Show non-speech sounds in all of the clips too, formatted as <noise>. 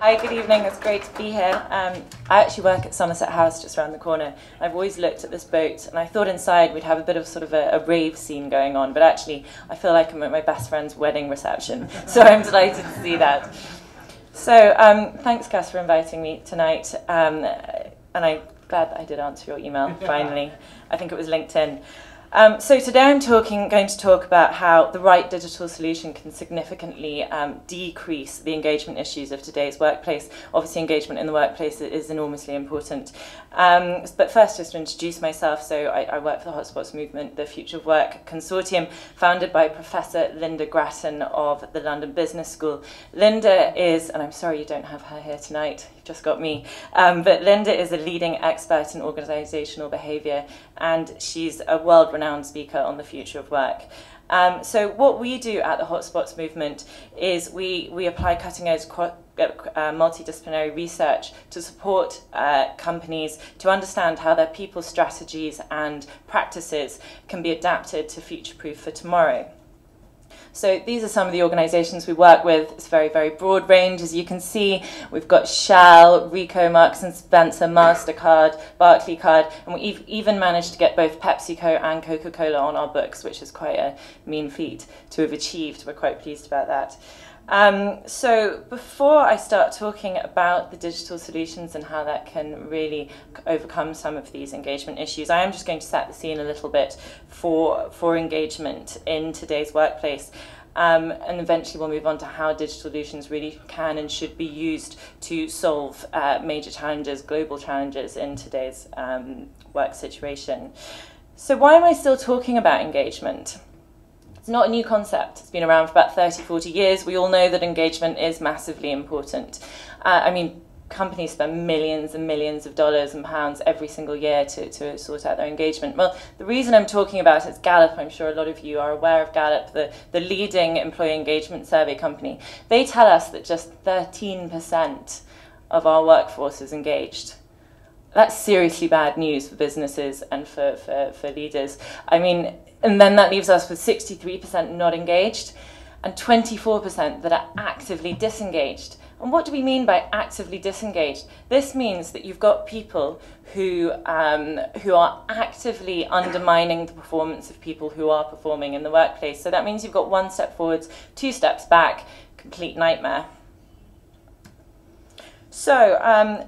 Hi, good evening. It's great to be here. Um, I actually work at Somerset House just around the corner. I've always looked at this boat and I thought inside we'd have a bit of sort of a, a rave scene going on, but actually I feel like I'm at my best friend's wedding reception. <laughs> So I'm delighted to see that. So um, thanks, Cass, for inviting me tonight. Um, and I'm glad that I did answer your email <laughs> finally. I think it was LinkedIn. Um, so today I'm talking, going to talk about how the right digital solution can significantly um, decrease the engagement issues of today's workplace. Obviously, engagement in the workplace is enormously important. Um, but first, just to introduce myself, so I, I, work for the Hotspots Movement, the Future of Work Consortium, founded by Professor Lynda Gratton of the London Business School. Lynda is, and I'm sorry you don't have her here tonight, you've just got me, um, but Lynda is a leading expert in organisational behaviour, and she's a world-renowned speaker on the future of work. Um, so what we do at the Hotspots movement is we, we apply cutting edge uh, multidisciplinary research to support uh, companies to understand how their people strategies and practices can be adapted to future-proof for tomorrow. So these are some of the organisations we work with. It's a very, very broad range. As you can see, we've got Shell, Ricoh, Marks and Spencer, MasterCard, Barclaycard, and we even managed to get both PepsiCo and Coca-Cola on our books, which is quite a mean feat to have achieved. We're quite pleased about that. Um, so before I start talking about the digital solutions and how that can really overcome some of these engagement issues, I am just going to set the scene a little bit for, for engagement in today's workplace. Um, and eventually we'll move on to how digital solutions really can and should be used to solve uh, major challenges, global challenges in today's um, work situation. So why am I still talking about engagement? Not a new concept. It's been around for about 30, 40 years. We all know that engagement is massively important. Uh, I mean, companies spend millions and millions of dollars and pounds every single year to, to sort out their engagement. Well, the reason I'm talking about it is Gallup. I'm sure a lot of you are aware of Gallup, the, the leading employee engagement survey company. They tell us that just 13% of our workforce is engaged. That's seriously bad news for businesses and for, for, for leaders. I mean, and then that leaves us with 63% not engaged and 24% that are actively disengaged. And what do we mean by actively disengaged? This means that you've got people who, um, who are actively undermining the performance of people who are performing in the workplace. So that means you've got one step forwards, two steps back, complete nightmare. So um,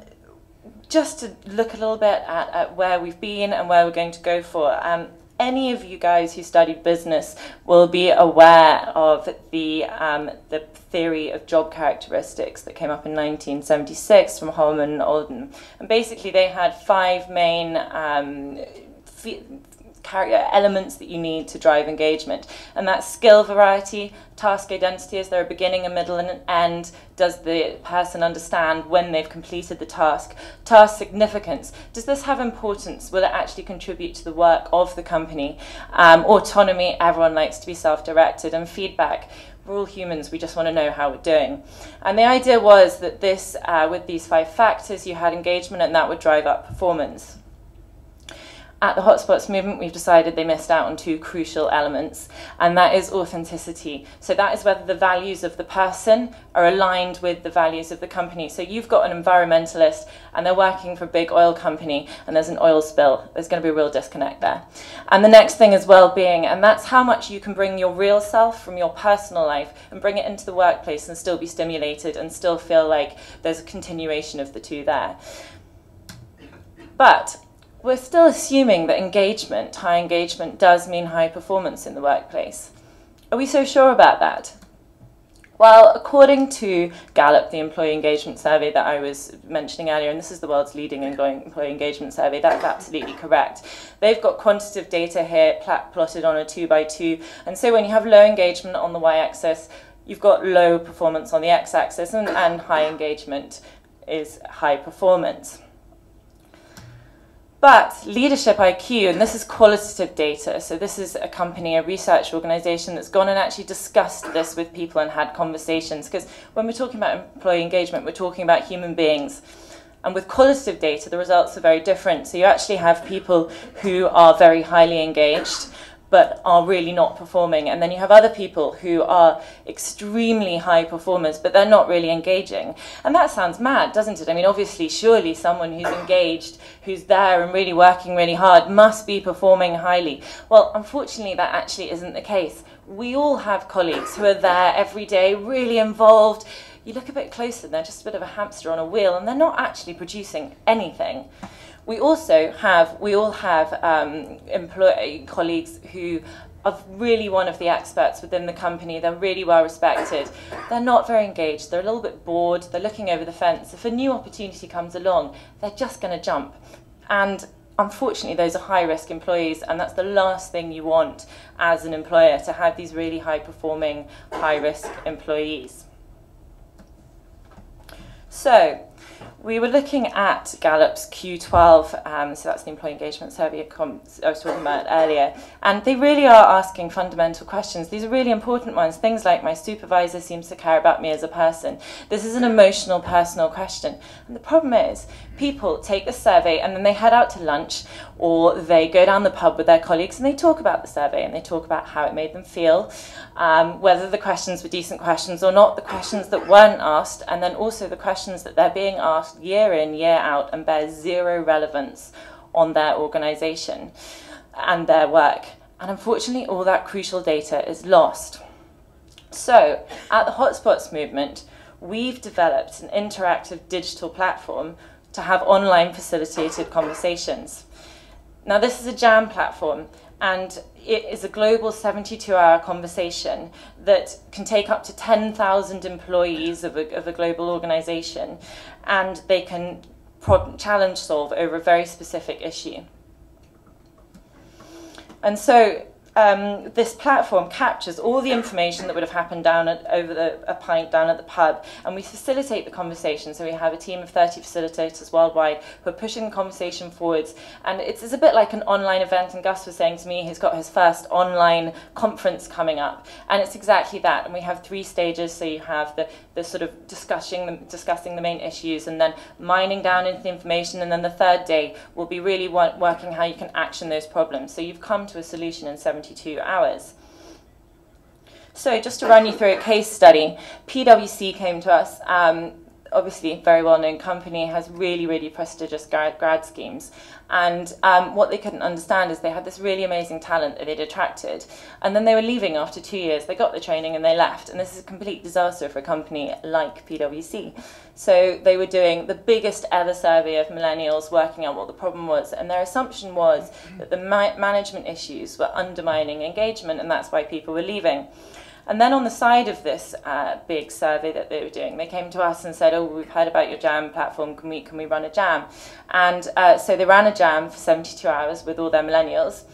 just to look a little bit at, at, where we've been and where we're going to go for. Um, any of you guys who studied business will be aware of the, um, the theory of job characteristics that came up in 1976 from Hackman and Oldham. And basically they had five main um, elements that you need to drive engagement. And that skill variety, task identity, is there a beginning, a middle, and an end? Does the person understand when they've completed the task? Task significance, does this have importance? Will it actually contribute to the work of the company? Um, autonomy, everyone likes to be self-directed, and feedback, we're all humans, we just want to know how we're doing. And the idea was that this, uh, with these five factors, you had engagement and that would drive up performance at the Hotspots movement, we've decided they missed out on two crucial elements, and that is authenticity. So that is whether the values of the person are aligned with the values of the company. So you've got an environmentalist, and they're working for a big oil company, and there's an oil spill. There's going to be a real disconnect there. And the next thing is well-being, and that's how much you can bring your real self from your personal life and bring it into the workplace and still be stimulated and still feel like there's a continuation of the two there. But we're still assuming that engagement, high engagement, does mean high performance in the workplace. Are we so sure about that? Well, according to Gallup, the employee engagement survey that I was mentioning earlier, and this is the world's leading employee engagement survey, that's absolutely correct. They've got quantitative data here plotted on a two by two, and so when you have low engagement on the y-axis, you've got low performance on the x-axis, and, and high engagement is high performance. But leadership IQ, and this is qualitative data, so this is a company, a research organization that's gone and actually discussed this with people and had conversations. Because when we're talking about employee engagement, we're talking about human beings. And with qualitative data, the results are very different. So you actually have people who are very highly engaged, but are really not performing. And then you have other people who are extremely high performers, but they're not really engaging. And that sounds mad, doesn't it? I mean, obviously, surely someone who's engaged, who's there and really working really hard, must be performing highly. Well, unfortunately, that actually isn't the case. We all have colleagues who are there every day, really involved. You look a bit closer, and they're just a bit of a hamster on a wheel, and they're not actually producing anything. We also have, we all have um, employee colleagues who are really one of the experts within the company. They're really well respected. They're not very engaged. They're a little bit bored. They're looking over the fence. If a new opportunity comes along, they're just going to jump. And unfortunately, those are high risk employees, and that's the last thing you want as an employer to have these really high performing, high risk employees. So, we were looking at Gallup's Q12, um, so that's the employee engagement survey I was talking about earlier, and they really are asking fundamental questions. These are really important ones, things like my supervisor seems to care about me as a person. This is an emotional, personal question. And the problem is, people take the survey and then they head out to lunch or they go down the pub with their colleagues and they talk about the survey and they talk about how it made them feel, um, whether the questions were decent questions or not, the questions that weren't asked, and then also the questions that they're being asked year in, year out, and bear zero relevance on their organisation and their work. And unfortunately, all that crucial data is lost. So, at the Hotspots movement, we've developed an interactive digital platform to have online facilitated conversations. Now, this is a JAM platform, and it is a global 72 hour conversation that can take up to 10,000 employees of a, of a global organization and they can problem, challenge solve over a very specific issue. And so um, this platform captures all the information that would have happened down at, over the, a pint down at the pub, and we facilitate the conversation. So we have a team of 30 facilitators worldwide who are pushing the conversation forwards. And it's, it's a bit like an online event, and Gus was saying to me he's got his first online conference coming up. And it's exactly that. And we have three stages. So you have the, the sort of discussing the, discussing the main issues, and then mining down into the information. And then the third day will be really working how you can action those problems. So you've come to a solution in seven 72 hours. So just to run you through a case study, PwC came to us, um, obviously very well-known company, has really, really prestigious grad, grad schemes. And um, what they couldn't understand is they had this really amazing talent that they'd attracted. And then they were leaving after two years. They got the training and they left. And this is a complete disaster for a company like PwC. So they were doing the biggest ever survey of millennials, working out what the problem was. And their assumption was that the ma management issues were undermining engagement, and that's why people were leaving. And then on the side of this uh, big survey that they were doing, they came to us and said, "Oh, we've heard about your jam platform. Can we can we run a jam?" And uh, so they ran a jam for 72 hours with all their millennials,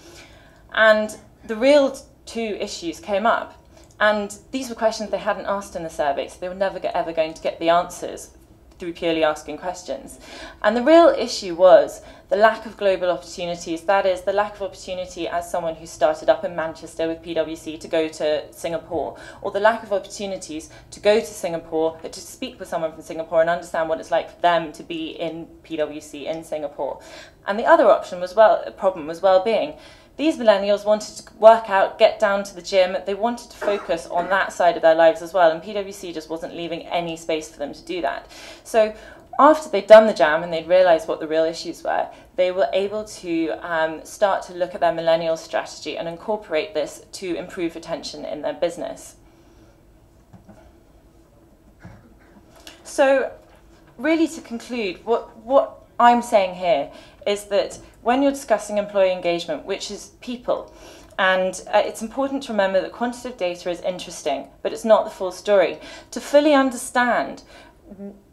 and the real two issues came up. And these were questions they hadn't asked in the survey, so they were never ever going to get the answers through purely asking questions. And the real issue was the lack of global opportunities, that is, the lack of opportunity as someone who started up in Manchester with PwC to go to Singapore, or the lack of opportunities to go to Singapore, to speak with someone from Singapore and understand what it's like for them to be in PwC in Singapore. And the other option was well, problem was well-being. These millennials wanted to work out, get down to the gym. They wanted to focus on that side of their lives as well, and PwC just wasn't leaving any space for them to do that. So after they'd done the jam and they'd realised what the real issues were, they were able to um, start to look at their millennial strategy and incorporate this to improve retention in their business. So, really, to conclude, what, what I'm saying here is that when you're discussing employee engagement, which is people, and uh, it's important to remember that quantitative data is interesting, but it's not the full story. To fully understand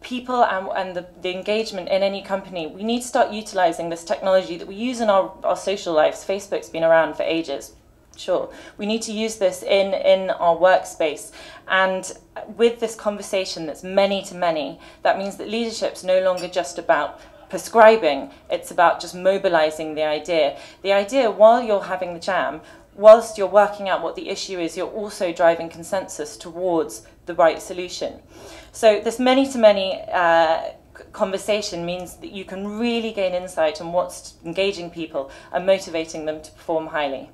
people and, and the, the engagement in any company, we need to start utilizing this technology that we use in our, our social lives. Facebook's been around for ages. Sure. We need to use this in, in our workspace. And with this conversation that's many to many, that means that leadership's no longer just about prescribing, it's about just mobilizing the idea. The idea, while you're having the jam, whilst you're working out what the issue is, you're also driving consensus towards the right solution. So this many-to-many uh, conversation means that you can really gain insight on what's engaging people and motivating them to perform highly.